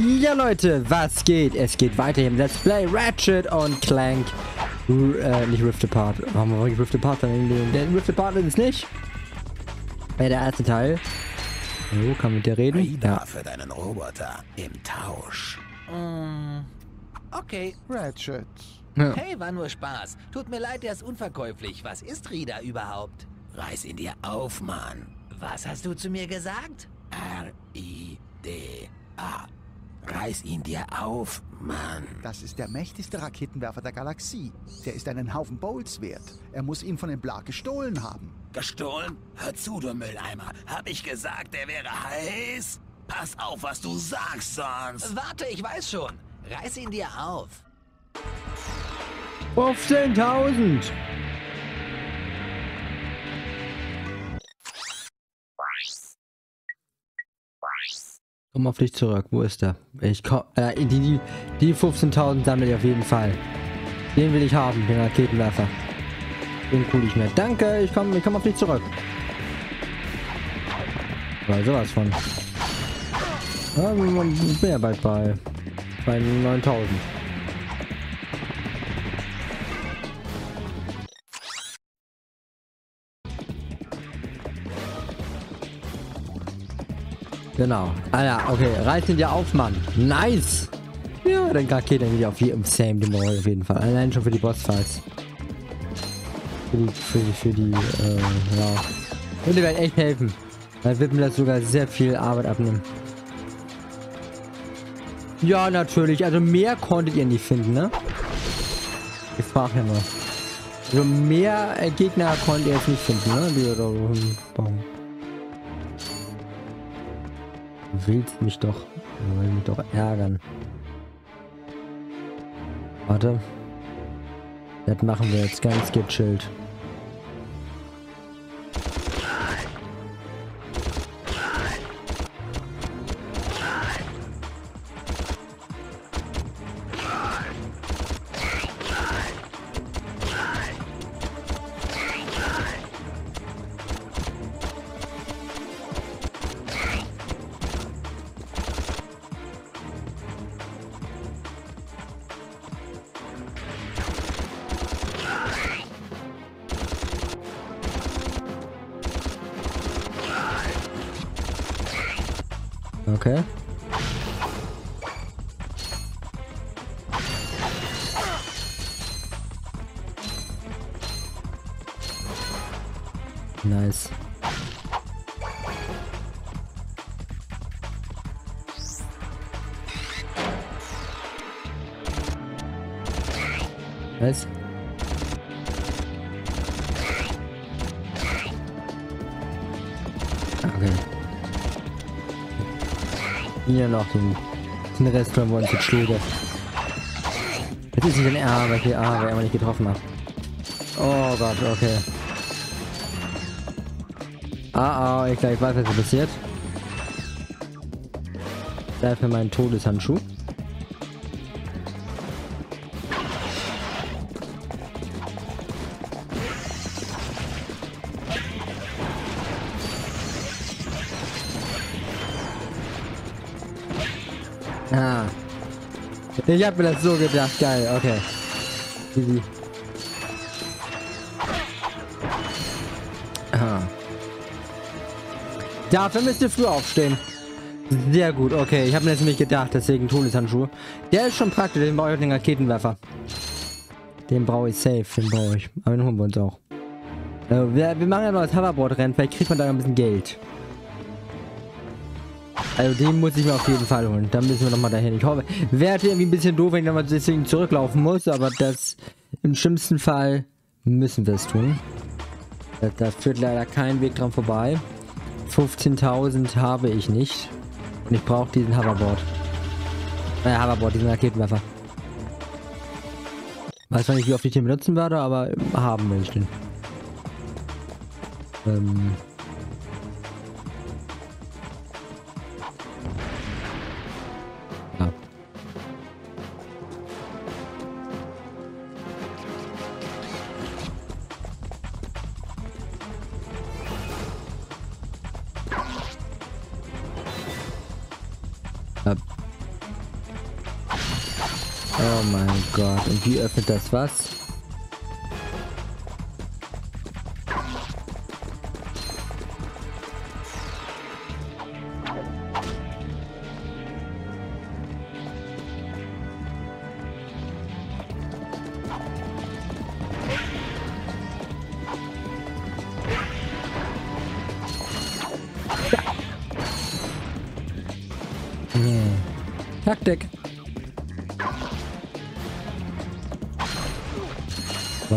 Ja Leute, was geht? Es geht weiter im Let's Play Ratchet und Clank. R äh, nicht Rift Apart. Warum war ich Rift Apart dann in Der Rift Apart ist es nicht. Ja, der erste Teil. So, kann mit dir reden? Ja. für deinen Roboter im Tausch. Mm, okay. Ratchet. Ja. Hey, war nur Spaß. Tut mir leid, der ist unverkäuflich. Was ist Rida überhaupt? Reiß ihn dir auf, Mann. Was hast du zu mir gesagt? R-I-D-A. Reiß ihn dir auf, Mann. Das ist der mächtigste Raketenwerfer der Galaxie. Der ist einen Haufen Bolts wert. Er muss ihn von dem Blag gestohlen haben. Gestohlen? Hör zu, du Mülleimer. Hab ich gesagt, der wäre heiß? Pass auf, was du sagst sonst. Warte, ich weiß schon. Reiß ihn dir auf. 15.000! Komm auf dich zurück. Wo ist der? Ich komm, äh, die, die, die 15.000 sammle ich auf jeden Fall. Den will ich haben, den Raketenwerfer. Den cool ich mir. Danke, ich komme ich komm auf dich zurück. War sowas von. Ja, ich bin ja bald bei, bei 9.000. Genau. Ah ja, okay. Reiß ihn dir auf, Mann. Nice. Ja, dann Rakete wieder auf jedem Same dem auf jeden Fall. Allein schon für die Bossfights. Für die, für die, für die, äh, ja. Würde mir echt helfen. Dann wird mir das sogar sehr viel Arbeit abnehmen. Ja, natürlich. Also mehr konntet ihr nicht finden, ne? Ich frage ja nur. Also mehr Gegner konntet ihr jetzt nicht finden, ne? Die oder Baum. Willst mich doch, du willst mich doch ärgern. Warte. Das machen wir jetzt ganz gechillt. Okay. Hier noch den, den Rest von uns jetzt Schläge. Das ist nicht ein R, weil ich A, weil ich nicht getroffen habe. Oh Gott, okay. Ah, ah, ich gleich weiß, was passiert. Dafür meinen Todeshandschuh. Ich hab mir das so gedacht. Geil, okay. Easy. Ah. Dafür müsst ihr früh aufstehen. Sehr gut, okay. Ich habe mir das nämlich gedacht, deswegen Todeshandschuhe. Der ist schon praktisch, den brauche ich den Raketenwerfer. Den brauche ich safe, den brauche ich. Aber den holen wir uns auch. Äh, wir, wir machen ja noch das Hoverboard-Rennen, vielleicht kriegt man da ein bisschen Geld. Also den muss ich mir auf jeden Fall holen. Dann müssen wir nochmal dahin. Ich hoffe, wäre irgendwie ein bisschen doof, wenn ich nochmal deswegen zurücklaufen muss, aber das im schlimmsten Fall müssen wir es tun. Da, da führt leider kein Weg dran vorbei. 15.000 habe ich nicht. Und ich brauche diesen Hoverboard. Äh, Hoverboard, diesen Raketenwerfer. Weiß zwar nicht, wie oft ich den benutzen werde, aber haben will ich den. Ähm... Wie öffnet das was? Taktik.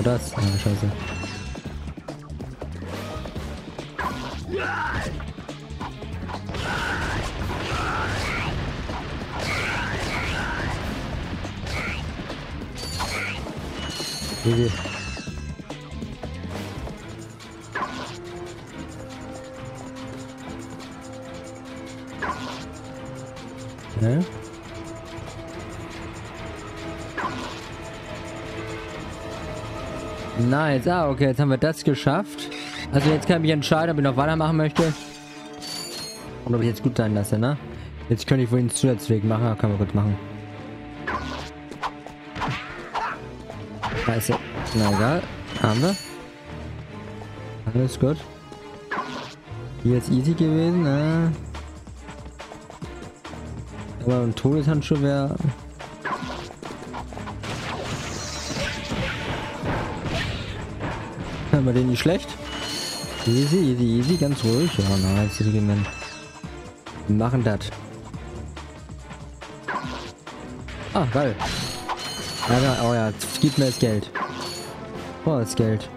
Das? Ah, scheiße. Nice. Ah, okay, jetzt haben wir das geschafft. Also jetzt kann ich mich entscheiden, ob ich noch weitermachen möchte. Oder ob ich jetzt gut sein lasse, ne? Jetzt könnte ich wohl einen Zusatzweg machen. Ja, können wir kurz machen. Scheiße. Na egal. Haben wir. Alles gut. Hier ist easy gewesen, ne? Aber ein Todeshandschuh wäre... Haben wir den nicht schlecht? Easy, easy, easy, ganz ruhig. Ja, nice, Regiment. Wir machen das. Ah, geil. Oh ja, gib mir das Geld. Oh, das Geld.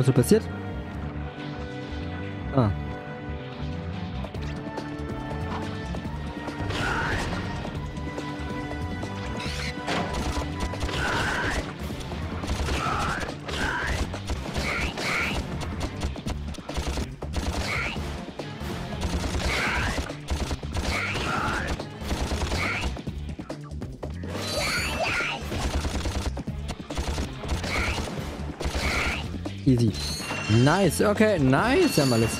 Und was Easy. Nice, okay, nice, haben alles.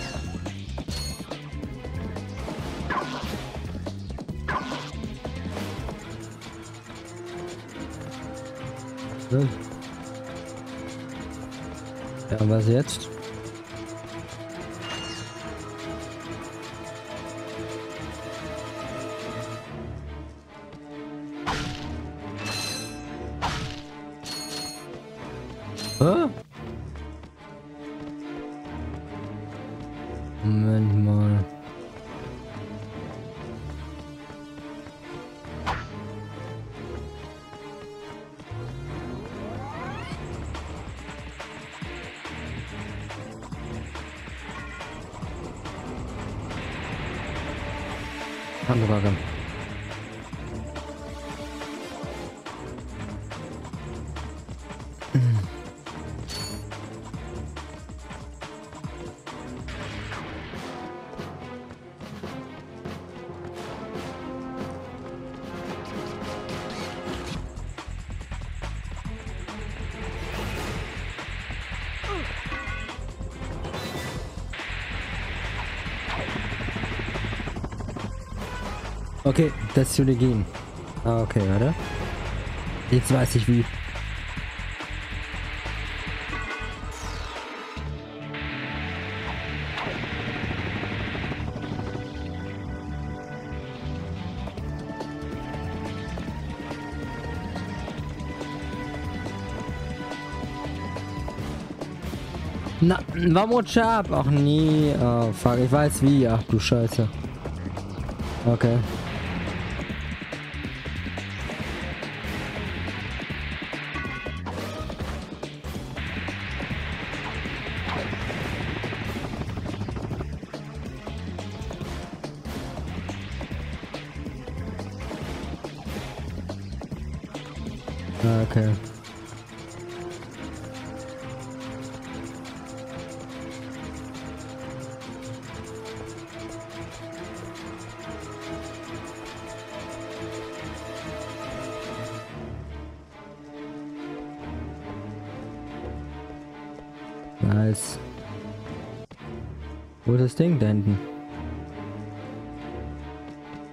So. Ja, und was jetzt? Okay, das würde gehen. Ah, okay, warte. Jetzt weiß ich wie. Na, er ab? Ach nee. Oh, fuck, ich weiß wie. Ach du Scheiße. Okay.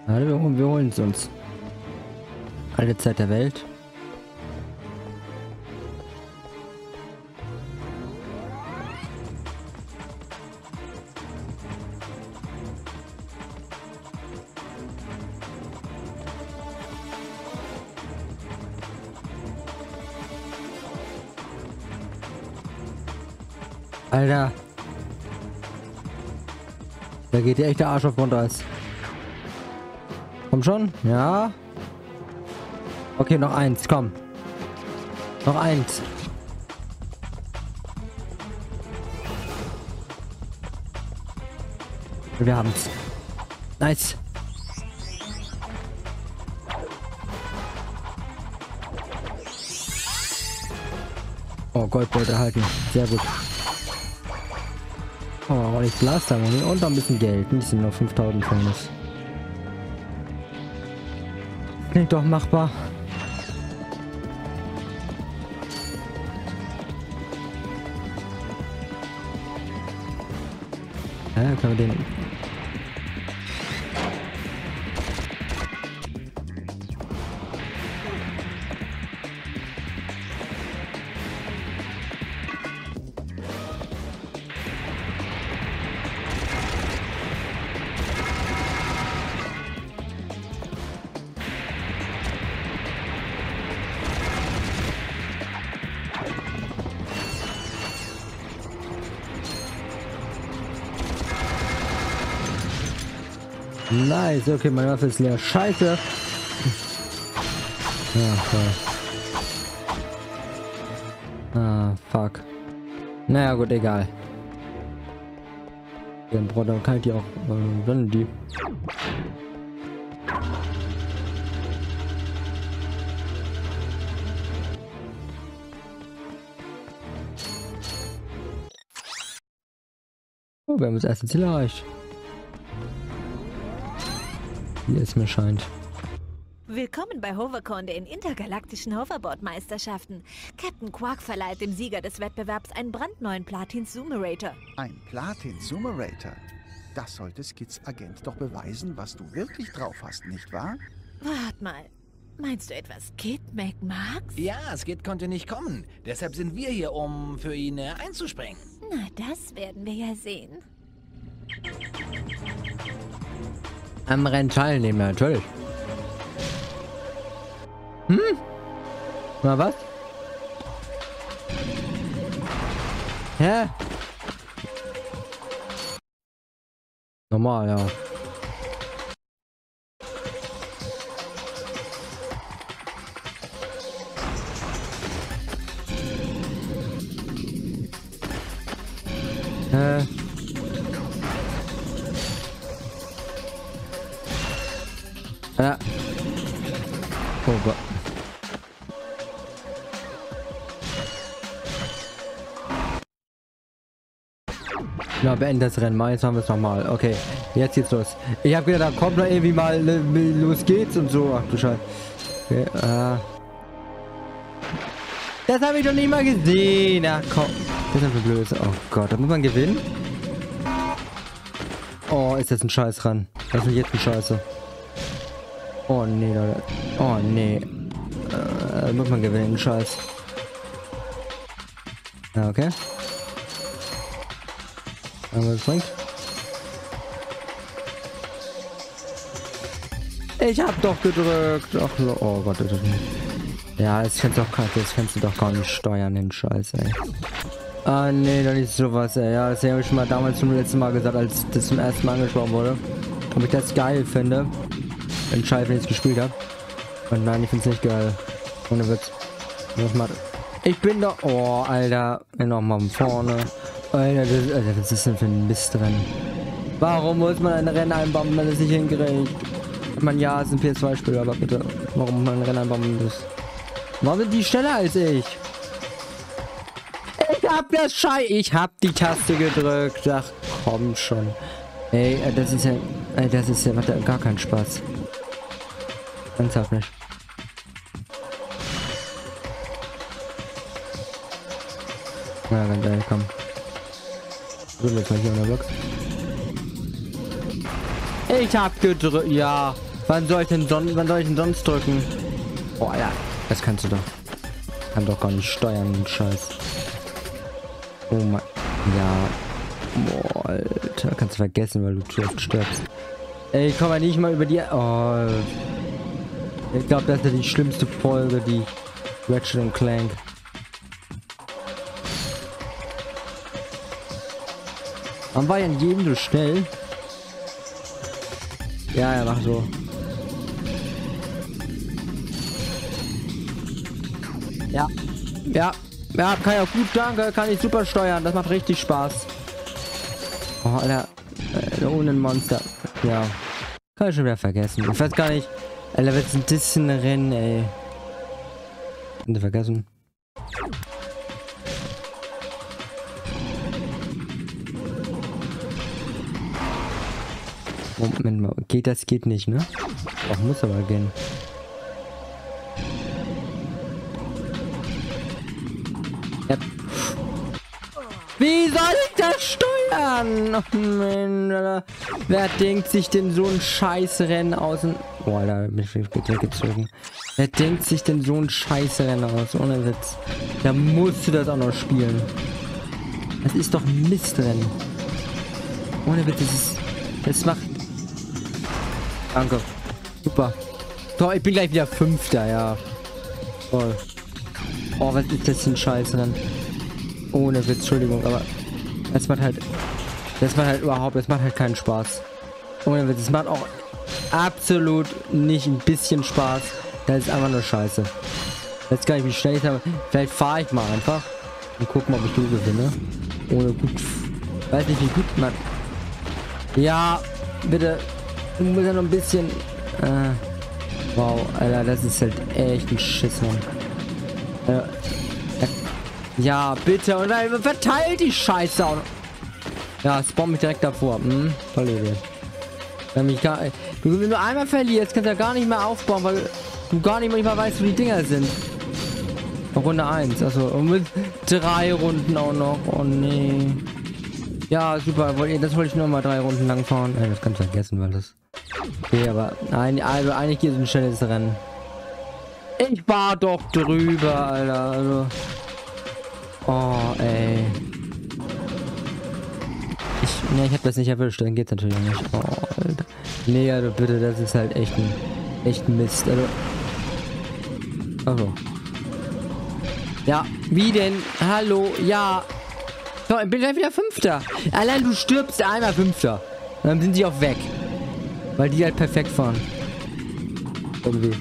Warte, wir, holen- wir holen es uns. Alle Zeit der Welt. Alter. Da geht der Arsch auf Grundeis. Komm schon. Ja. Okay, noch eins. Komm. Noch eins. Wir haben's. Nice. Oh, Goldbeute erhalten. Sehr gut. Oh, und ich Blastermuni und noch ein bisschen Geld. Ein bisschen noch 5000 von Klingt doch machbar. Ja. Nice, okay, meine Waffe ist leer. Scheiße. Voll. Ah, fuck. Naja, gut, egal. Den Bruder kann ich die auch. Äh, dann die. Oh, wir haben das erste Ziel erreicht. Wie es mir scheint. Willkommen bei Hovercon, den intergalaktischen Hoverboard-Meisterschaften. Captain Quark verleiht dem Sieger des Wettbewerbs einen brandneuen Platin Zoomerator. Ein Platin-Zoomerator. Das sollte Skids Agent doch beweisen, was du wirklich drauf hast, nicht wahr? Wart mal. Meinst du etwas Kid McMarx? Ja, Skid konnte nicht kommen. Deshalb sind wir hier, um für ihn äh, einzuspringen. Na, das werden wir ja sehen. Am Rennen teilnehmen, natürlich. Hm? Na was? Hä? Normal, ja. Beenden das Rennen mal. Jetzt haben wir es nochmal. Okay, jetzt geht's los. Ich habe gedacht, da kommt noch irgendwie mal, los geht's und so. Ach du Scheiße. Okay, äh. Das habe ich doch nicht mal gesehen. Ach komm. Das ist einfach blöd. Oh Gott, da muss man gewinnen. Oh, ist das ein Scheiß ran. Das ist jetzt ein Scheiße. Oh nee, Leute. Oh nee. Äh, muss man gewinnen, Scheiß. Okay. Das bringt. Ich hab doch gedrückt. Ach, oh Gott, das ist nicht. Ja, das kannst du doch, das kannst du doch gar nicht steuern, den Scheiß, ey. Ah, nee, doch nicht sowas, ey. Ja, das habe ich schon mal damals zum letzten Mal gesagt, als das zum ersten Mal angesprochen wurde. Ob ich das geil finde. Wenn ich es gespielt habe. Und nein, ich finde es nicht geil. Ohne Witz. Ich bin doch... Oh, Alter. Nochmal von vorne. Alter, das, was ist denn für ein Mistrennen? Warum muss man ein Rennen einbauen, wenn das nicht hinkriegt? Ich meine, ja, es ist ein PS2-Spiel, aber bitte. Warum muss man ein Rennen einbauen, das... Warum sind die schneller als ich? Ich hab das Schei... Ich hab die Taste gedrückt. Ach, komm schon. Ey, äh, das ist ja... Ey, das ist ja... Warte, gar kein Spaß. Ernsthaft nicht. Na, wenn der komm. So, jetzt mal hier in der Box. Ich hab gedrückt. Ja. Wann soll ich denn sonst, wann soll ich denn sonst drücken? Oh ja, das kannst du doch. Kann doch gar nicht steuern, Scheiß. Oh mein. Ja. Boah, Alter. Kannst du vergessen, weil du zu oft stirbst. Ey, komm mal nicht mal über die. Oh. Ich glaube, das ist die schlimmste Folge, die Ratchet Clank. Man war ja in jedem so schnell. Ja, ja, mach so. Ja. Ja. Ja, kann ja gut, danke. Kann ich super steuern. Das macht richtig Spaß. Oh, Alter. Äh, ohne Monster. Ja. Kann ich schon wieder vergessen. Ich weiß gar nicht. Alter, wird ein bisschen Rennen, ey. Vergessen. Moment mal. Geht das? Geht nicht, ne? Auch muss aber gehen. Ja. Wie soll ich das steuern? Oh, Mann. Wer denkt sich denn so ein Scheißrennen aus? Boah, da bin ich weggezogen. Wer denkt sich denn so ein Scheißrennen aus? Ohne Witz. Da musst du das auch noch spielen. Das ist doch Mistrennen. Ohne Witz, das ist... Das macht... Danke. Super. Doch, ich bin gleich wieder Fünfter, ja. Toll. Oh, was ist das für ein Scheißrennen? Ohne Witz, Entschuldigung, aber... Das macht halt... Das macht halt überhaupt... Das macht halt keinen Spaß. Ohne Witz, es macht auch absolut nicht ein bisschen Spaß. Das ist einfach nur scheiße. Jetzt gar nicht, wie schnell ich habe. Vielleicht fahre ich mal einfach und gucken, ob ich du gewinne. Ohne gut. Weiß nicht, wie gut man. Ja, bitte. Du musst ja noch ein bisschen. Äh, wow, Alter, das ist halt echt ein Schiss, Mann. Äh, ja, bitte. Und dann verteilt die Scheiße auch. Ja, spawn mich direkt davor. Hm, tolle Idee. Wenn, mich gar, du, wenn du einmal verlierst, kannst du ja gar nicht mehr aufbauen, weil du gar nicht mehr weißt, wo die Dinger sind. Runde 1, also mit drei Runden auch noch. Oh nee. Ja, super. Das wollte ich nur mal drei Runden lang fahren. Ja, das kannst du vergessen, weil das. Okay, aber nein, also eigentlich geht es ein schnelles Rennen. Ich war doch drüber, Alter. Also. Oh, ey. Ich, ne, ich habe das nicht erwischt, dann geht's natürlich nicht. Oh, Alter. Nee, also bitte, das ist halt echt ein, echt ein Mist. Also. Also. Ja, wie denn? Hallo, ja. So, ich bin gleich wieder Fünfter. Allein du stirbst einmal Fünfter. Dann sind die auch weg. Weil die halt perfekt fahren. Irgendwie.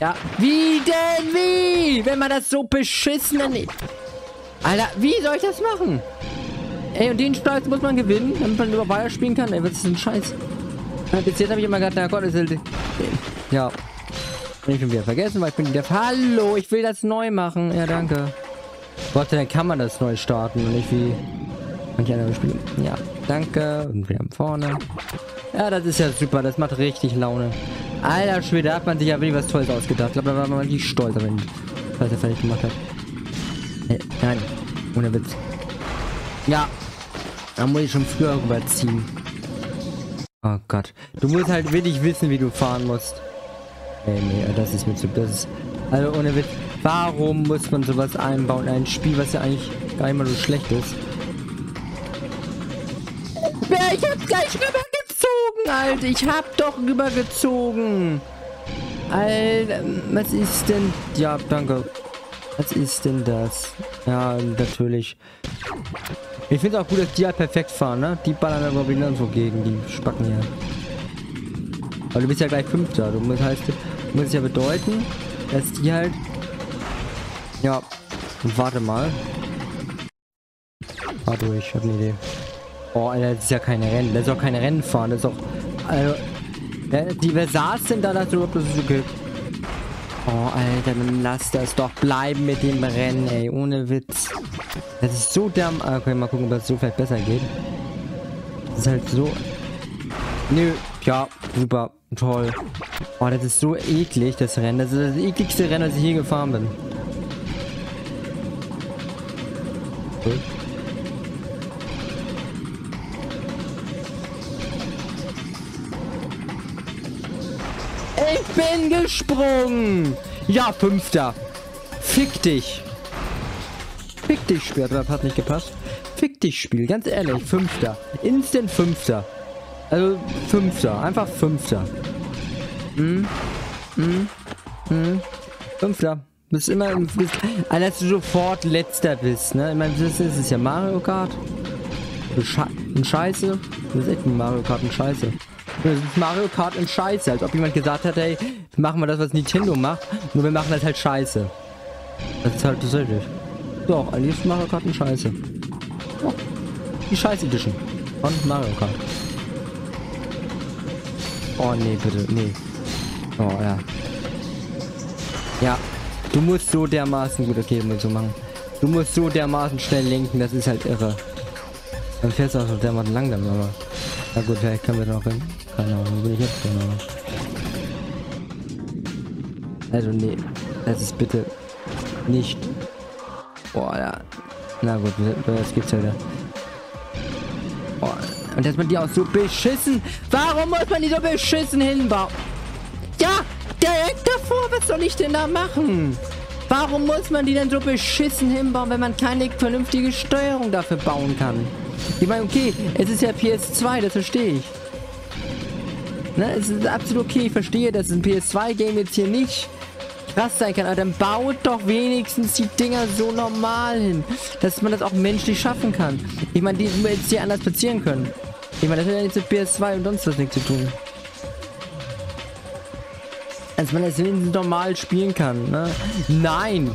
Ja, wie denn wie? Wenn man das so beschissen... Alter, wie soll ich das machen? Ey, und den Stolz muss man gewinnen, damit man über weiter spielen kann. Ey, was ist denn Scheiß? Bis jetzt habe ich immer gedacht, na Gott, ist halt... Ja. Bin ich schon wieder vergessen, weil ich bin wieder... Hallo, ich will das neu machen. Ja, danke. Gott sei Dank kann man das neu starten und nicht wie manche andere Spiele. Ja, danke. Und wieder vorne. Ja, das ist ja super. Das macht richtig Laune. Alter Schwede, da hat man sich ja wirklich was Tolles ausgedacht. Ich glaube, da war man wirklich stolz, wenn was er fertig gemacht hat. Hey, nein, ohne Witz. Ja, da muss ich schon früher rüberziehen. Oh Gott. Du musst halt wirklich wissen, wie du fahren musst. Nee, nee, das ist mir zu... Das ist... Also ohne Witz. Warum muss man sowas einbauen? Ein Spiel, was ja eigentlich gar nicht mal so schlecht ist. Ich hab gleich rübergezogen, Alter. Ich hab doch rübergezogen. Alter, was ist denn... Ja, danke. Was ist denn das? Ja, natürlich. Ich finde auch gut, dass die halt perfekt fahren, ne? Die ballern aber wieder so gegen, die Spacken hier. Aber du bist ja gleich Fünfter. Du musst heißt, muss ja bedeuten, dass die halt. Ja. Warte mal. Warte, ich habe eine Idee. Oh, Alter, das ist ja keine Rennen. Das ist auch keine Rennen fahren. Das ist auch. Also. Die, saß denn da, dass du das ist okay? Oh, Alter, dann lass das doch bleiben mit dem Rennen, ey. Ohne Witz. Das ist so dumm. Ah, okay, mal gucken, ob das so vielleicht besser geht. Das ist halt so... Nö. Ja, super. Toll. Oh, das ist so eklig, das Rennen. Das ist das ekligste Rennen, das ich je gefahren bin. Bin gesprungen. Ja, Fünfter. Fick dich. Fick dich, Spiel. Hat nicht gepasst. Fick dich, Spiel. Ganz ehrlich, Fünfter. Instant Fünfter. Also, Fünfter. Einfach Fünfter. Hm? Hm? Hm? Fünfter. Du bist immer im... Bist, dass du sofort Letzter bist, ne? Ich meine, das ist, ist ja Mario Kart. Ein Scheiße. Das ist echt ein Mario Kart ein Scheiße. Mario Kart in Scheiße. Als ob jemand gesagt hat, hey, machen wir das, was Nintendo macht, nur wir machen das halt Scheiße. Das ist halt tatsächlich. Doch, eigentlich ist Mario Kart in Scheiße. Oh, die Scheiß Edition von Mario Kart. Oh nee, bitte, nee. Oh ja. Ja, du musst so dermaßen gut, okay, muss so machen. Du musst so dermaßen schnell lenken, das ist halt irre. Dann fährst du auch so dermaßen langsam, aber. Na gut, vielleicht können wir noch hin. Keine Ahnung, wo bin ich jetzt? Keine. Also, nee. Das ist bitte nicht. Boah, ja. Na gut, das gibt's ja wieder. Boah. Und dass man die auch so beschissen. Warum muss man die so beschissen hinbauen? Ja, direkt davor, was soll ich denn da machen? Warum muss man die denn so beschissen hinbauen, wenn man keine vernünftige Steuerung dafür bauen kann? Ich meine, okay, es ist ja PS2, das verstehe ich. Ne, es ist absolut okay, ich verstehe, dass ein PS2-Game jetzt hier nicht krass sein kann, aber dann baut doch wenigstens die Dinger so normal hin, dass man das auch menschlich schaffen kann. Ich meine, die jetzt hier anders platzieren können. Ich meine, das hat ja nichts mit PS2 und sonst was nichts zu tun. Als man das wenigstens normal spielen kann, ne? Nein!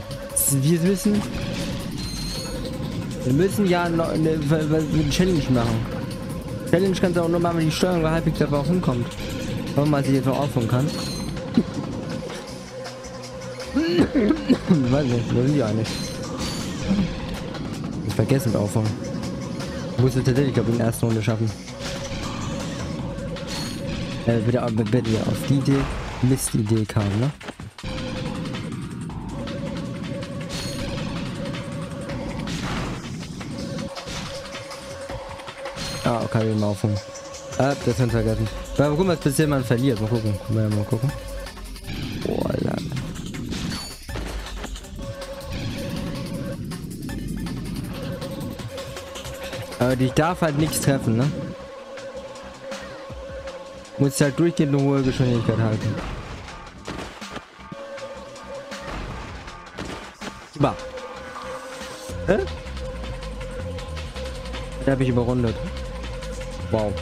Wir wissen, wir müssen ja eine, eine, eine Challenge machen. Challenge kannst du auch nur machen, wenn die Steuerung halbwegs auch hinkommt. Warum man sich jetzt auch aufhören kann. Weiß nicht, wo sind die eigentlich? Ich vergessen aufhören. Ich musste tatsächlich, glaube ich, in der ersten Runde schaffen. Äh, bitte, bitte auf die Idee, Mist-Idee kam, ne? Ah, okay, mal aufhören. Ah, das wir vergessen. Mal gucken, was bisher man verliert. Mal gucken. Mal, mal gucken. Boah, Alter. Aber ich darf halt nichts treffen, ne? Muss halt durchgehend eine hohe Geschwindigkeit halten. Bah. Hä? Da habe ich überrundet. Wow.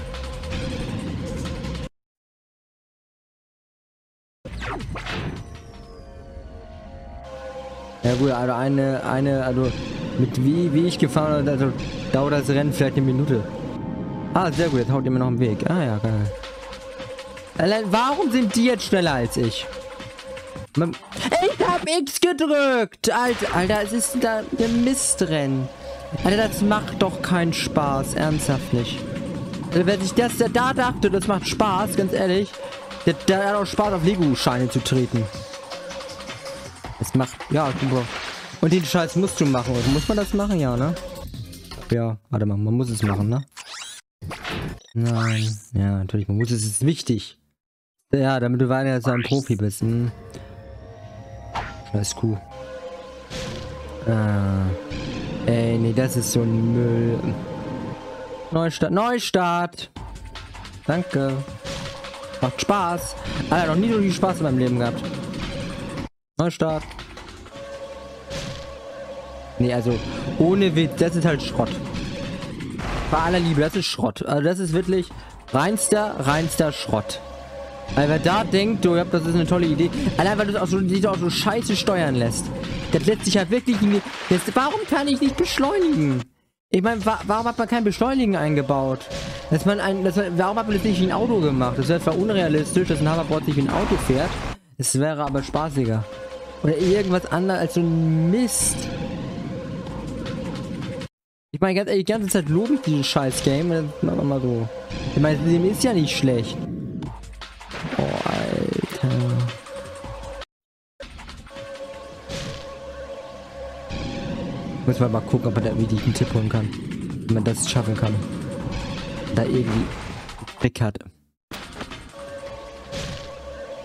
Ja gut, also eine, eine, also mit wie, wie ich gefahren habe, also dauert das Rennen vielleicht eine Minute. Ah, sehr gut, jetzt haut ihr mir noch einen Weg. Ah ja, geil. Allein, warum sind die jetzt schneller als ich? Ich hab X gedrückt! Alter, Alter, es ist da ein Mistrennen. Alter, das macht doch keinen Spaß. Ernsthaft nicht. Also, wer sich das der da dachte, das macht Spaß, ganz ehrlich, der, der hat auch Spaß, auf Lego-Scheine zu treten. Es macht, ja, super. Und den Scheiß musst du machen. Also muss man das machen? Ja, ne? Ja, warte mal, man muss es machen, ne? Nein. Ja, natürlich, man muss es. Es ist wichtig. Ja, damit du weiter so ein Profi bist. Hm. Scheiß Kuh. Ah. Ey, nee, das ist so ein Müll. Neustart. Neustart. Danke. Macht Spaß. Alter, noch nie so viel Spaß in meinem Leben gehabt. Neustart. Nee, also ohne Witz, das ist halt Schrott. Bei aller Liebe, das ist Schrott. Also das ist wirklich reinster, reinster Schrott. Weil wer da denkt, du, das ist eine tolle Idee. Allein weil du auch so, dich auch so scheiße steuern lässt. Das lässt sich halt wirklich... Das, warum kann ich nicht beschleunigen? Ich meine, wa warum hat man kein Beschleunigen eingebaut? Dass man ein, dass man, warum hat man das nicht wie ein Auto gemacht? Das wäre zwar unrealistisch, dass ein Hoverboard sich wie ein Auto fährt. Es wäre aber spaßiger. Oder irgendwas anderes als so ein Mist. Ich meine, ganz ehrlich, die ganze Zeit lobe ich dieses scheiß Game. Machen wir mal so. Ich meine, dem ist ja nicht schlecht. Oh, Alter. Muss man mal gucken, ob man da irgendwie einen Tipp holen kann. Wenn man das schaffen kann. Da irgendwie Trick hat.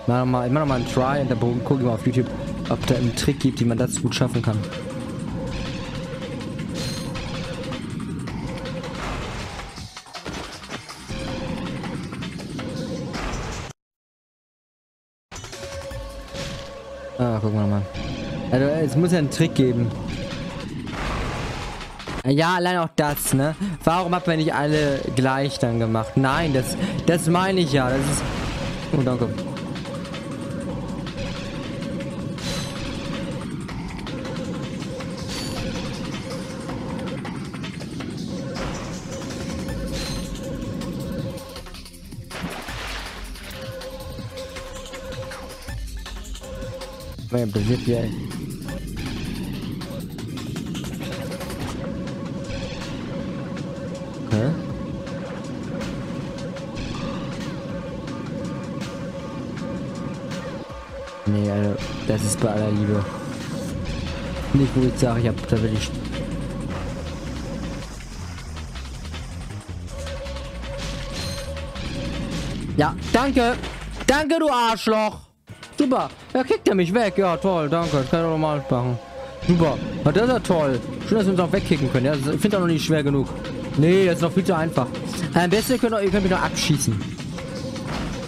mal, ich mach noch mal einen Try und dann gucke ich mal auf YouTube, ob da einen Trick gibt, wie man das gut schaffen kann. Ah, gucken wir mal. Also, es muss ja einen Trick geben. Ja, allein auch das, ne? Warum hat man nicht alle gleich dann gemacht? Nein, das, das meine ich ja. Das ist... Oh, danke. Naja, das wird bei aller Liebe. Nicht, wo ich sage, ich hab da will ich... Ja, danke! Danke, du Arschloch! Super! Ja, kickt er mich weg. Ja, toll, danke. Das kann ich normal machen. Super. Ja, das ist ja toll. Schön, dass wir uns auch wegkicken können. Ja, ich finde auch noch nicht schwer genug. Nee, das ist noch viel zu einfach. Am besten könnt ihr, ihr könnt mich noch abschießen.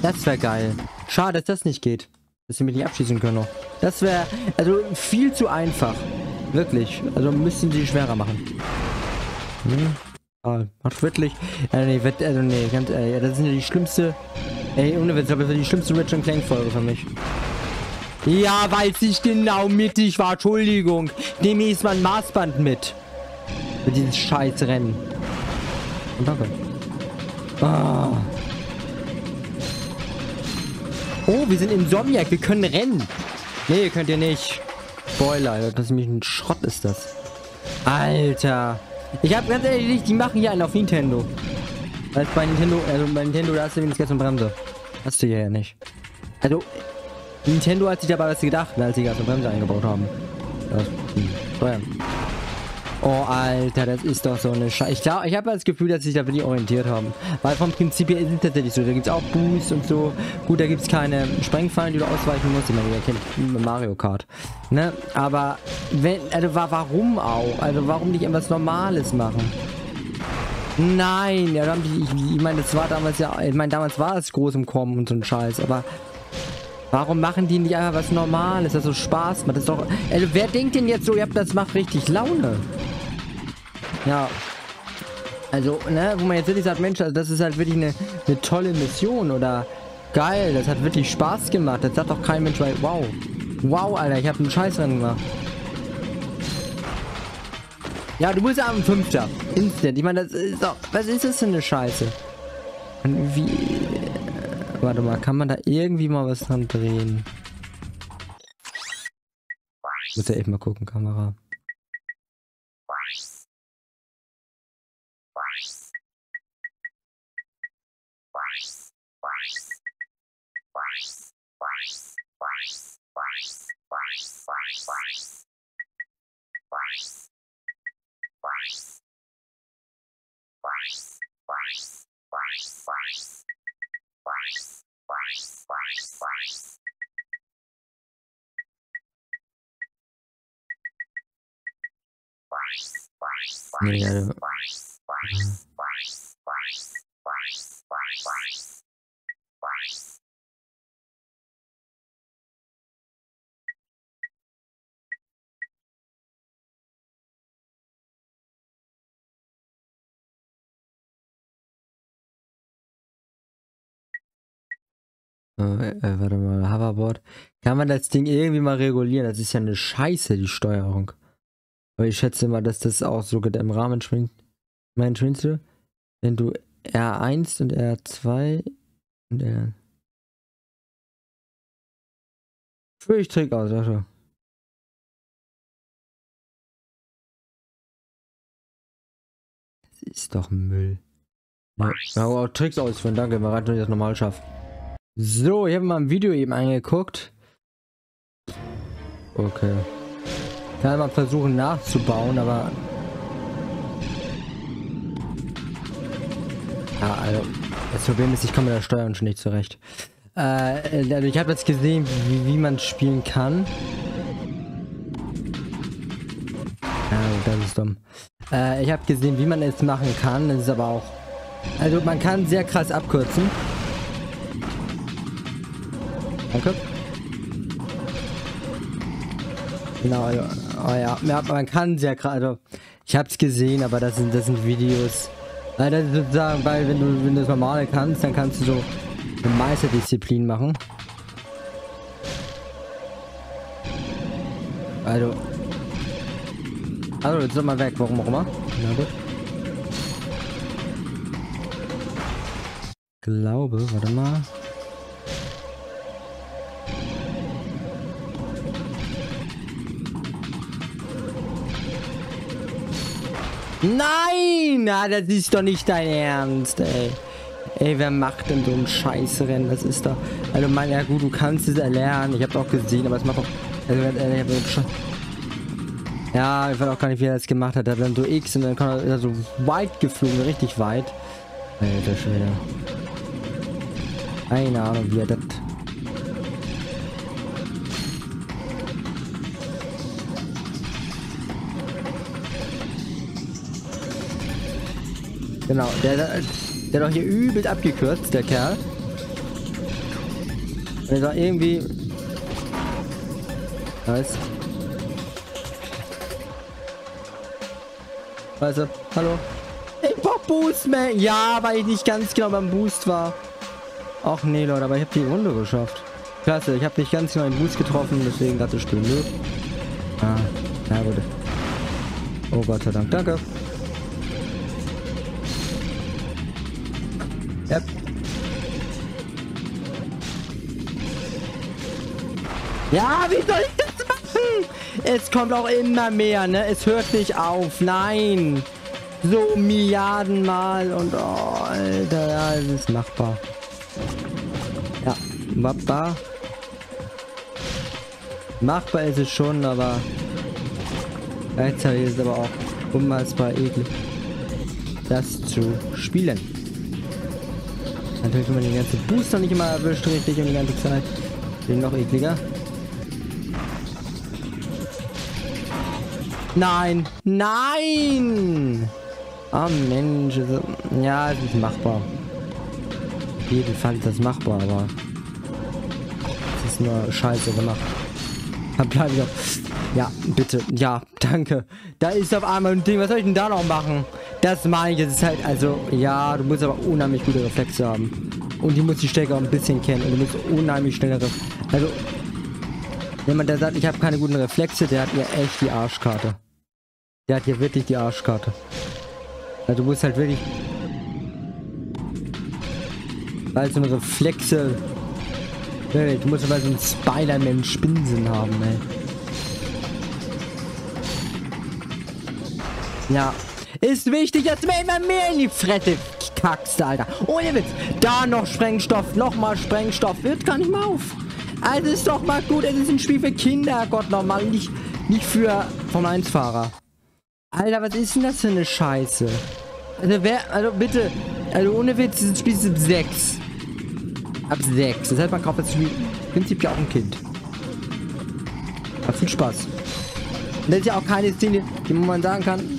Das wäre geil. Schade, dass das nicht geht. Dass sie mich nicht abschießen können noch. Das wäre, also viel zu einfach. Wirklich. Also müssen sie schwerer machen. Hm. Ah, macht wirklich. Äh, nee, also nee, ganz ehrlich, das sind ja die schlimmste. Ey, ohne Witz, das ist die schlimmste Rich Clank Folge für mich. Ja, weil es nicht genau mittig war. Entschuldigung. Nehme ich mal ein Maßband mit. Für dieses scheiß Rennen. Und danke. Ah. Oh, wir sind in Somniac. Wir können rennen. Nee, könnt ihr nicht. Spoiler. Das ist nämlich ein Schrott ist das. Alter. Ich hab ganz ehrlich, die machen hier einen auf Nintendo. Weil bei Nintendo, also bei Nintendo, da hast du wenigstens jetzt eine Bremse. Hast du hier ja nicht. Also, Nintendo hat sich dabei was gedacht, als sie Gas und Bremse eingebaut haben. Das, hm, steuern. Oh, Alter, das ist doch so eine Scheiße. Ich glaube, ich habe das Gefühl, dass sich da wirklich orientiert haben. Weil vom Prinzip her ist es tatsächlich so. Da gibt es auch Boost und so. Gut, da gibt es keine Sprengfallen, die du ausweichen musst. Ich meine, ihr kennt Mario Kart. Ne? Aber, wenn, also warum auch? Also, warum nicht etwas Normales machen? Nein, ja, ich, ich, ich meine, das war damals ja, ich meine, damals war es groß im Kommen und so ein Scheiß, aber Warum machen die nicht einfach was Normales, das so Spaß macht? Das ist doch. Also wer denkt denn jetzt so, ja, das macht richtig Laune? Ja. Also, ne, wo man jetzt wirklich sagt, Mensch, also das ist halt wirklich eine, eine tolle Mission oder geil, das hat wirklich Spaß gemacht. Das sagt doch kein Mensch, weil, wow. Wow, Alter, ich habe einen Scheißrennen gemacht. Ja, du bist am Fünfter. Instant. Ich meine, das ist doch. Was ist das für eine Scheiße? Und wie. Warte mal, kann man da irgendwie mal was dran drehen? Muss ja echt mal gucken, Kamera. Also. Äh, äh, warte mal, Hoverboard. Kann man das Ding irgendwie mal regulieren? Das ist ja eine Scheiße, die Steuerung. Aber ich schätze mal, dass das auch sogar im Rahmen schwingt. Mein schwingst du? Wenn du R1 und R2 und R. Ich Trick aus, Sascha. Das ist doch Müll. Ja, oh, Tricks ausführen, danke, man hat, das normal schaffe. So, ich habe mal ein Video eben angeguckt. Okay. Kann mal versuchen nachzubauen, aber... Ja, also... Das Problem ist, ich komme mit der Steuerung schon nicht zurecht. Äh, also ich habe jetzt gesehen, wie, wie man spielen kann. Ja, das ist dumm. Äh, ich habe gesehen, wie man es machen kann. Das ist aber auch... Also man kann sehr krass abkürzen. Danke. Genau, also, oh ja, ja, man kann sehr krass... Also, ich es gesehen, aber das sind, das sind Videos... Äh, das ist sozusagen, weil wenn du, wenn du das normale kannst, dann kannst du so eine Meisterdisziplin machen. Also. Also, jetzt sind wir weg, warum auch immer. Gut. Glaube, warte mal. Nein! Na, das ist doch nicht dein Ernst, ey. Ey, wer macht denn so ein Scheißrennen? Das ist doch... Also, mein, ja gut, du kannst es erlernen. Ich hab's auch gesehen, aber es macht doch... Also. Ja, ich weiß auch gar nicht, wie er das gemacht hat. Er hat dann so X und dann kann er so weit geflogen, richtig weit. Alter Schwede. Keine Ahnung, wie er das... Genau, der, der, doch hier übel abgekürzt, der Kerl. Und der war irgendwie... Nice. Also, hallo. Ich brauch Boost, man. Ja, weil ich nicht ganz genau beim Boost war. Ach nee, Leute, aber ich habe die Runde geschafft. Klasse, ich habe nicht ganz genau den Boost getroffen, deswegen gerade Stunde. Ah, na gut. Oh Gott sei Dank, danke. Yep. Ja, wie soll ich das machen? Es kommt auch immer mehr, ne? Es hört nicht auf. Nein. So Milliardenmal und oh, Alter, ja, es ist machbar. Ja, machbar. Machbar ist es schon, aber gleichzeitig ist es aber auch unmaßbar eklig, das zu spielen. Natürlich, wenn man den ganzen Booster nicht immer erwischt, richtig und die ganze Zeit. Den noch ekliger. Nein! Nein! Oh Mensch. Ja, es ist machbar. Auf jeden Fall ist das machbar, aber es ist nur scheiße gemacht. Dann bleibe ich auch. Ja, bitte. Ja, danke. Da ist auf einmal ein Ding. Was soll ich denn da noch machen? Das meine ich. Ist halt, also, ja, du musst aber unheimlich gute Reflexe haben. Und die muss die Stärke auch ein bisschen kennen. Und du musst unheimlich schnellere. Also, jemand, der sagt, ich habe keine guten Reflexe, der hat mir echt die Arschkarte. Der hat hier wirklich die Arschkarte. Also du musst halt wirklich... Weil so eine Reflexe... Du musst aber so einen Spider-Man-Spinsen haben, ey. Ja. Ist wichtig, dass du immer mehr in die Fresse kackst, Alter. Ohne Witz. Da noch Sprengstoff, nochmal Sprengstoff. Wird gar nicht mehr auf. Also ist doch mal gut, es ist ein Spiel für Kinder, Gott nochmal. Nicht, nicht für Formel 1-Fahrer. Alter, was ist denn das für eine Scheiße? Also wer, also bitte, also ohne Witz, dieses Spiel ist ab 6. Ab 6. Das heißt, man kauft das Spiel prinzipiell auch ein Kind. Hat viel Spaß. Das ist ja auch keine Szene, die man sagen kann.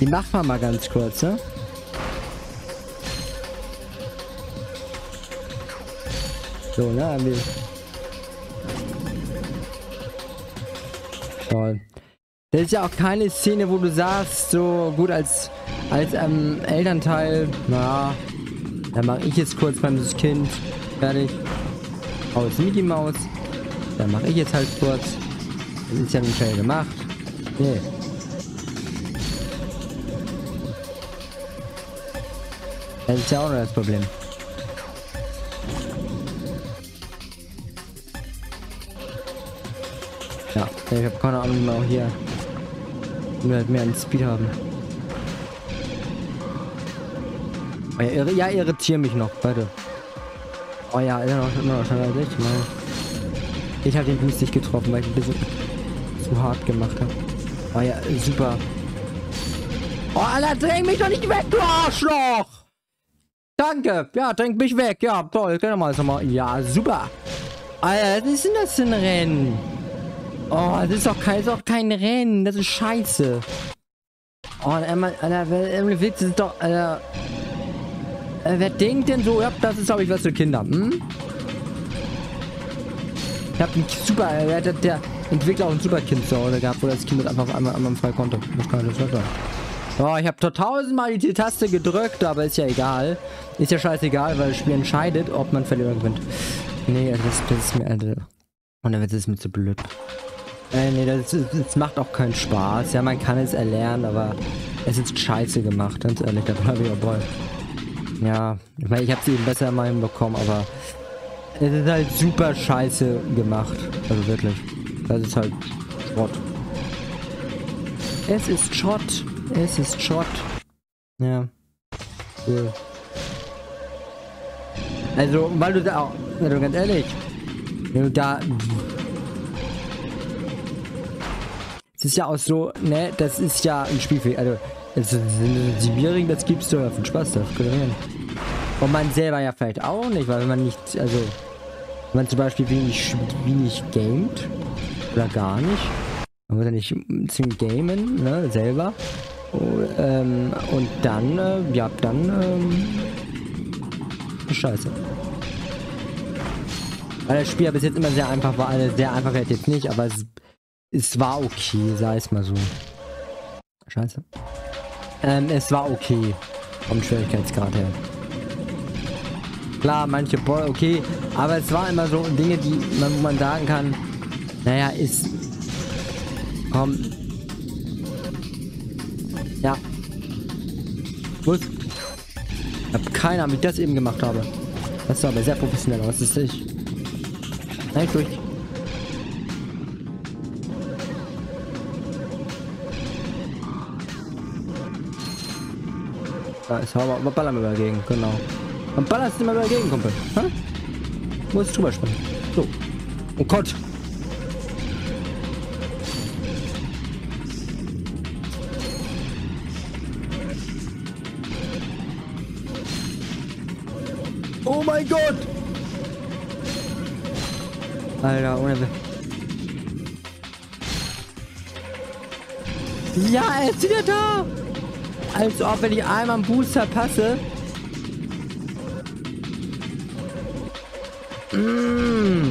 Die macht man mal ganz kurz, ne? So, ne? Toll. Das ist ja auch keine Szene, wo du sagst, so gut als, als ähm, Elternteil, na, dann mache ich jetzt kurz beim Kind fertig. Aus Mickey Maus. Dann mache ich jetzt halt kurz. Das ist ja nicht schnell gemacht. Nee. Das ist ja auch noch das Problem. Ja, ich habe keine Ahnung, wie man auch hier wir halt mehr an Speed haben. Oh ja, ja, irritiere mich noch, beide. Oh ja, er immer noch schneller als ich. Nein. Ich habe den Boost nicht getroffen, weil ich ein bisschen zu hart gemacht habe. Oh ja, super. Oh, Alter, dräng mich doch nicht weg, du Arschloch! Danke. Ja, trink mich weg. Ja, toll. Können wir mal. Ja, super. Alter, was ist denn das für ein Rennen? Oh, das ist doch kein, ist doch kein Rennen. Das ist scheiße. Oh, Alter, wer Witz ist doch, Alter. Äh, wer denkt denn so, ja, das ist, glaube ich, was für Kinder, hm? Ich hab einen super, äh, der, der Entwickler auch ein Superkind zu Hause gehabt, wo das Kind einfach einmal, einmal frei konnte. Das kann das nicht Oh, ich habe tausendmal die Taste gedrückt, aber ist ja egal. Ist ja scheißegal, weil das Spiel entscheidet, ob man verliert oder gewinnt. Nee, das, das ist mir, Alter. Und dann wird es mir zu blöd. Äh, nee, das, das, macht auch keinen Spaß. Ja, man kann es erlernen, aber es ist scheiße gemacht, ganz ehrlich, da bleibe ich dabei. Ja, ich meine, ich habe sie eben besser mal hinbekommen, aber es ist halt super scheiße gemacht. Also wirklich. Das ist halt Schrott. Es ist Schrott. Es ist Schrott. Ja. Cool. Also, weil du da auch, also ganz ehrlich, wenn du da es ist ja auch so, ne, das ist ja ein Spiel für, also, das ist ein Sibirien, das gibst du ja von Spaß, das Und man selber ja vielleicht auch nicht, weil wenn man nicht, also, wenn man zum Beispiel wenig, wenig gamet, oder gar nicht, man muss ja nicht zum Gamen, ne, selber, ähm, und dann, äh, ja, dann, ähm, scheiße. Weil das Spiel bis jetzt immer sehr einfach war, also sehr einfach jetzt nicht, aber es es war okay, sei es mal so. Scheiße. Ähm, es war okay. Vom Schwierigkeitsgrad her. Klar, manche Boy, okay. Aber es war immer so Dinge, die man, wo man sagen kann, naja, ist. Komm. Ja. Muss. Ich hab keine Ahnung, wie ich das eben gemacht habe. Das ist aber sehr professionell. Was ist das? Nein, durch. Da ist aber, aber ballern wir dagegen, genau. Dann ballerst immer dagegen, Kumpel. Hä? Muss drüber springen. So. Oh Gott. Alter, ohne. Ja, er ist wieder da! Als ob, wenn ich einmal einen Booster passe. Mmh.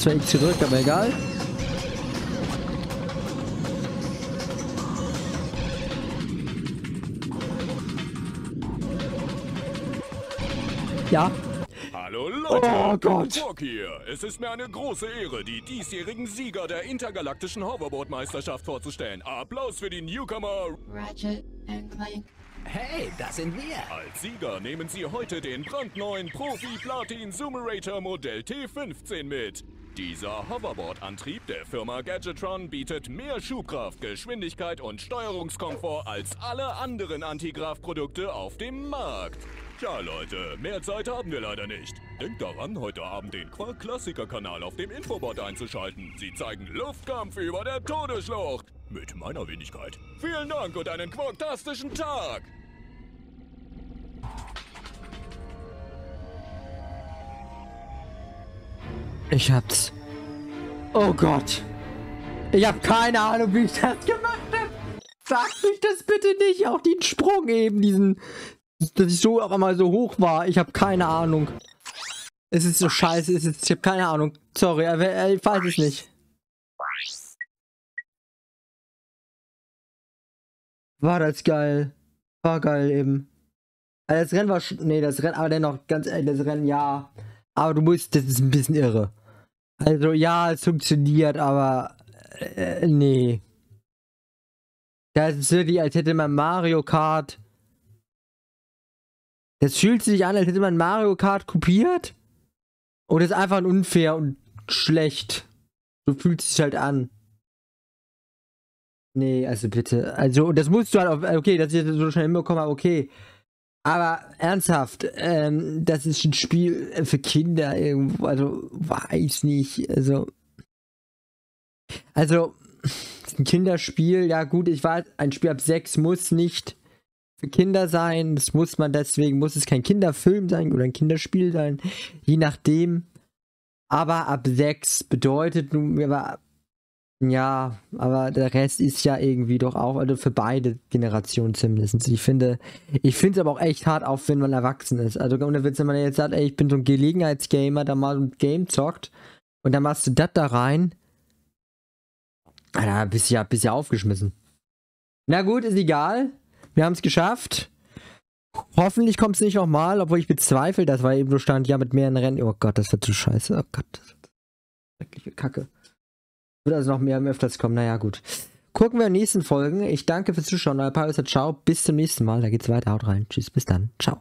Zwar X gedrückt, aber egal. Ja. Hallo Leute, oh Gott. hier. Es ist mir eine große Ehre, die diesjährigen Sieger der intergalaktischen Hoverboard-Meisterschaft vorzustellen. Applaus für die Newcomer Ratchet and Clank. Hey, das sind wir. Als Sieger nehmen Sie heute den brandneuen Profi Platin Zoomerator Modell T15 mit. Dieser Hoverboard-Antrieb der Firma Gadgetron bietet mehr Schubkraft, Geschwindigkeit und Steuerungskomfort als alle anderen Antigraf-Produkte auf dem Markt. Tja, Leute, mehr Zeit haben wir leider nicht. Denkt daran, heute Abend den Quark-Klassiker-Kanal auf dem Infobot einzuschalten. Sie zeigen Luftkampf über der Todesschlucht. Mit meiner Wenigkeit. Vielen Dank und einen quarktastischen Tag! Ich hab's. Oh Gott. Ich hab keine Ahnung, wie ich das gemacht habe. Sag mich das bitte nicht. Auch den Sprung eben, diesen. Dass ich so auf einmal so hoch war. Ich hab keine Ahnung. Es ist so scheiße. Es ist, ich hab keine Ahnung. Sorry, aber ich weiß es nicht. War das geil. War geil eben. Das Rennen war. Nee, das Rennen, aber dennoch, ganz ehrlich, das Rennen ja. Aber du musst, das ist ein bisschen irre. Also ja, es funktioniert, aber äh, nee. Das ist wirklich, als hätte man Mario Kart. Das fühlt sich an, als hätte man Mario Kart kopiert. Oder ist einfach unfair und schlecht. So fühlt es sich halt an. Nee, also bitte. Also, das musst du halt auf. Okay, dass ich das so schnell hinbekomme, okay. Aber ernsthaft, ähm, das ist ein Spiel für Kinder irgendwo, also weiß nicht, also. Also, ein Kinderspiel, ja gut, ich weiß, ein Spiel ab 6 muss nicht für Kinder sein, das muss man deswegen, muss es kein Kinderfilm sein oder ein Kinderspiel sein, je nachdem. Aber ab 6 bedeutet nun, aber ja, aber der Rest ist ja irgendwie doch auch, also für beide Generationen zumindest. Ich finde, ich finde es aber auch echt hart auf, wenn man erwachsen ist. Also ohne wenn man jetzt sagt, ey, ich bin so ein Gelegenheitsgamer, da mal ein Game zockt und dann machst du das da rein, da bist du ja, bist ja aufgeschmissen. Na gut, ist egal. Wir haben es geschafft. Hoffentlich kommt es nicht nochmal, obwohl ich bezweifle, das war eben so stand, ja, mit mehreren Rennen. Oh Gott, das wird zu scheiße. Oh Gott, das wird schreckliche Kacke. Wird also noch mehr öfters kommen. Naja, gut. Gucken wir in den nächsten Folgen. Ich danke fürs Zuschauen. Euer Paulus, ciao. Bis zum nächsten Mal. Da geht's weiter. Haut rein. Tschüss. Bis dann. Ciao.